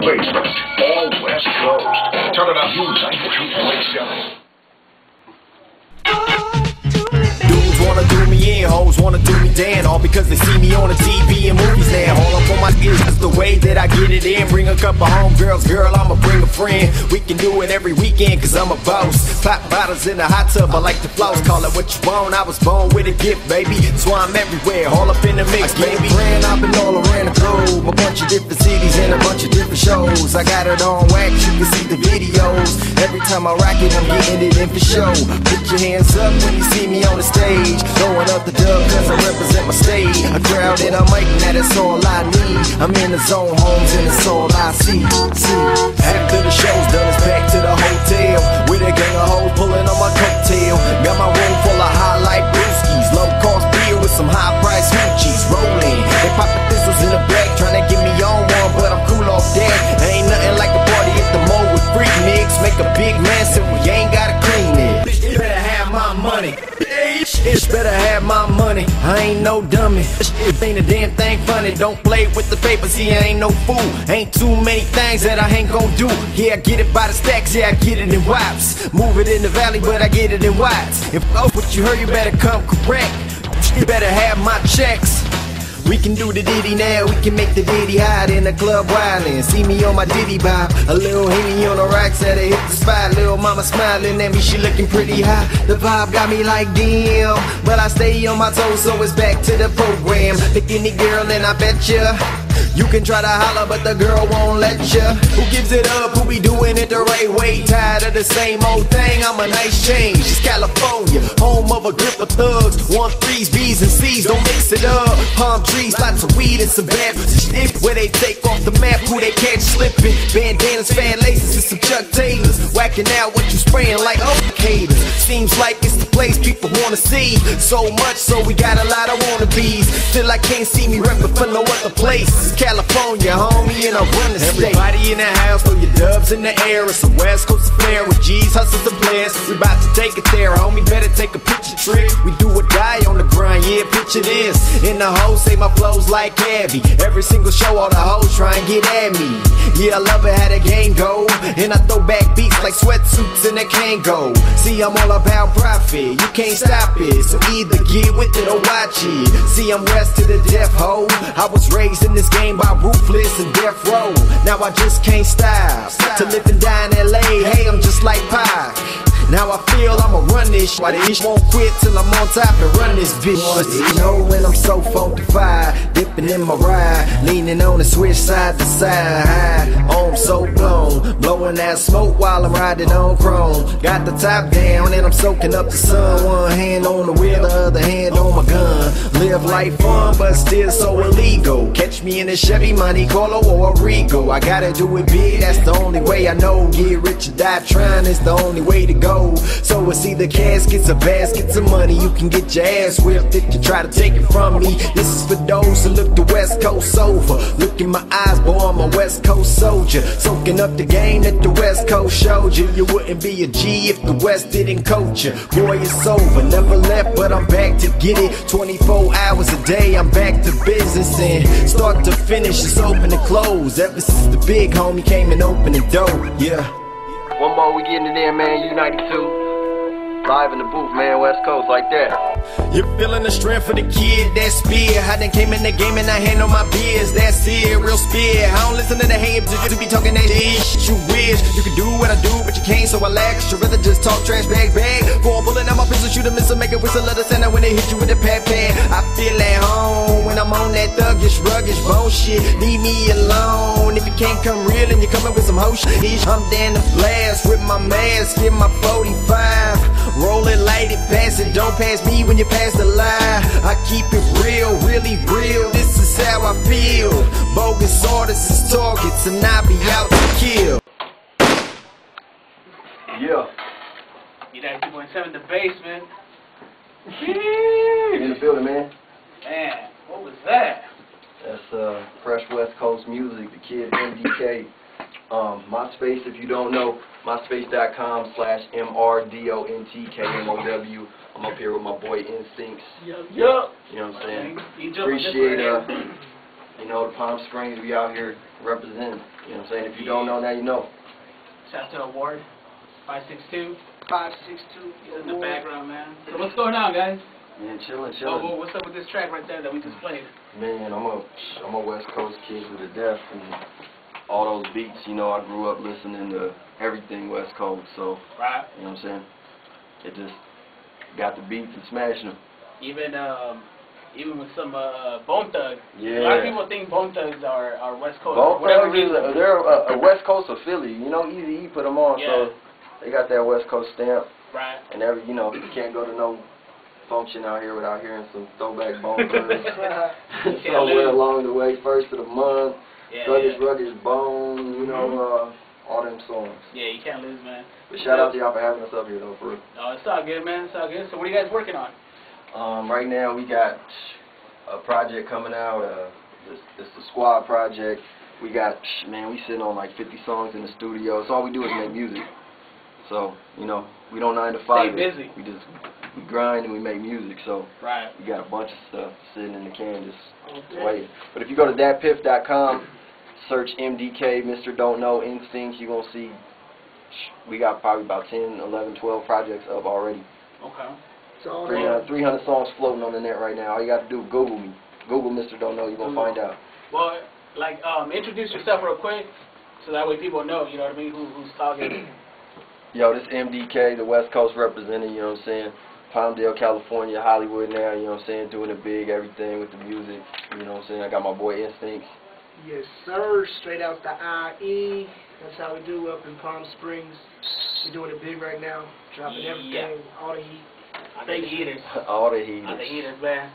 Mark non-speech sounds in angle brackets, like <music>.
all West Coast. Turn it up, U 92.7. Dudes wanna do me in, hoes wanna do me down, all because they see me on the TV and movies now. All up on my is the way that I get it in. Bring a couple homegirls, girl, I'ma bring a friend. We can do it every weekend, cause I'm a boss. Pop bottles in the hot tub, I like to floss. Call it what you want, I was born with a gift, baby. So I'm everywhere, all up in the mix, baby. I've been all around the a bunch of different cities and a bunch of different shows. I got it on wax, you can see the videos. Every time I rock it, I'm getting it in for show. Put your hands up when you see me on the stage. Throwing up the dub cause I represent my state. A crowd that I'm making, that is all I need. I'm in the zone, homes, and it's all I see. see. After the show's done, it's back to the hotel. With a gang of hoes pulling on my coattail. Got my room big mess and we ain't gotta clean it. You better have my money. Bitch better have my money. I ain't no dummy. It ain't a damn thing funny. Don't play with the papers. See, I ain't no fool. Ain't too many things that I ain't gon' do. Yeah, I get it by the stacks. Yeah, I get it in wipes. Move it in the valley, but I get it in whites. If oh, what you heard, you better come correct. You better have my checks. We can do the ditty now, we can make the ditty hide in the club wildin'. See me on my ditty bob, a little henny on the rocks at hit the spot. Little mama smiling at me, she looking pretty high. The vibe got me like damn, but I stay on my toes, so it's back to the program. Pick any girl and I bet ya. You can try to holler, but the girl won't let ya. Who gives it up? Who be doing it the right way? Tired of the same old thing. I'm a nice change. It's California, home of a grip of thugs. One threes, B's, and C's. Don't mix it up. Palm trees, lots of weed and some bad shit. Where they take off the map, who they catch slipping. Bandanas, fan laces, and some Chuck Taylors. Whacking out what you spraying like oh. Seems like it's the place people wanna see. So much, so we got a lot of wannabes. Still, I can't see me reppin' for no other place. It's California, homie, and I run the state. Everybody in the house, throw your dubs in the air. It's a West Coast affair with G's, hustlers, and players. We about to take it there, homie. Better take a picture trick. We do or die on the grind, yeah, picture this. In the hoes, say my flows like Abby. Every single show, all the hoes try and get at me. Yeah, I love it how the game go. And I throw back beats like sweatsuits in a Kangol. See, I'm all about profit, you can't stop it. So either get with it or watch it. See, I'm west to the death hole. I was raised in this game by ruthless and death row. Now I just can't stop to live and die in LA. Hey, I'm just like Pac. This. Why the ish won't quit till I'm on top and run this bitch. You know when I'm so funkified, dipping in my ride, leaning on the switch side to side. high i'm so blown, blowing that smoke while I'm riding on chrome. Got the top down and I'm soaking up the sun. One hand on the wheel, the other hand on my gun. Live life fun, but still so illegal. Catch me in a Chevy, Monte Carlo or a Regal. I gotta do it big, that's the only way I know. Get rich or die trying, it's the only way to go. So it's either caskets of baskets of money. You can get your ass whipped if you try to take it from me. This is for those who look the West Coast over. Look in my eyes, boy, I'm a West Coast soldier. Soaking up the game that the West Coast showed you. You wouldn't be a G if the West didn't coach you. Boy, it's over. Never left, but I'm back to get it. 24 hours a day, I'm back to business. And start to finish, it's open and close. Ever since the big homie came and opened the door. Yeah. One more, we getting it in, there, man. U92. Live in the booth, man. West Coast, like that. You're feeling the strength of the kid, that spear. I done came in the game and I handle my beers. That's it, real spear. I don't listen to the haters to be talking that shit. You wish you can do what I do, but you can't, so I lag. You'd rather just talk trash, bag, bag. For a bullet, out my pistol, shoot a missile, make a whistle, let send when they hit you with a pad pad. I feel at home when I'm on that thuggish, ruggish bone shit. Leave me alone. If you can't come real and you're coming with some hoe shit, I'm down to blast with my mask, get my 45. Pass it, don't pass me when you pass the line. I keep it real, really real. This is how I feel. Bogus artists is targets, and I be out to kill. Yeah. U92.7 the basement. In the building, man. Man, what was that? That's uh, Fresh West Coast Music, the kid MDK. Um, MySpace, if you don't know, myspace.com slash M-R-D-O-N-T-K-N-O-W. I'm up here with my boy Enstinctz. Yup, yup. You know what I'm saying? You jumping Appreciate, uh. You know, the Palm Springs, we out here representing. You know what I'm saying? If you don't know, now you know. Shout out to Award. 562. 562. He's in the background, man. So what's going on, guys? Man, chilling, Oh, chilling. well, what's up with this track right there that we just played? Man, I'm a I'm a West Coast kid to the death, and all those beats. You know, I grew up listening to everything West Coast, so Right. you know what I'm saying. It just got the beats and smashing them. Even um, even with some uh, Bone Thugs. Yeah. A lot of people think Bone Thugs are, are West Coast. Whatever Thugs is a, they're a, a West Coast of Philly. You know, Easy E put them on, Yeah. so they got that West Coast stamp. Right. And every, you know, you can't go to no function out here without hearing some throwback Bone <laughs> Thugs. <laughs> Somewhere along the way, first of the month, Yeah, Thuggish yeah. Ruggish Bone, you know, uh, all them songs. Yeah, you can't lose, man. But shout out to y'all for having us up here, though, for real. Oh, it's all good, man. It's all good. So what are you guys working on? Um, right now we got a project coming out. Uh, it's, it's the Squad project. We got man, we sitting on like 50 songs in the studio. So all we do is make music. So you know, we don't nine to five. Stay busy. We just we grind and we make music. So Right. we got a bunch of stuff sitting in the can just Okay. waiting. But if you go to datpiff.com, search MDK, Mr. Don't Know Enstinctz, you're gonna see we got probably about 10, 11, 12 projects up already. Okay. So, 300, 300 songs floating on the net right now. All you got to do is Google me. Google Mr. Don't Know. You're going to find out. Well, like, um, introduce yourself real quick, so that way people know. You know what I mean? Who, who's talking? Yo, this MDK, the West Coast representing, you know what I'm saying? Palmdale, California, Hollywood now, you know what I'm saying? Doing it big, everything with the music. You know what I'm saying? I got my boy Enstinctz. Yes, sir. Straight out the IE. That's how we do up in Palm Springs. We're doing it big right now. Dropping Yeah. everything, all the heat. On the heaters. All the heaters. On the heaters, man.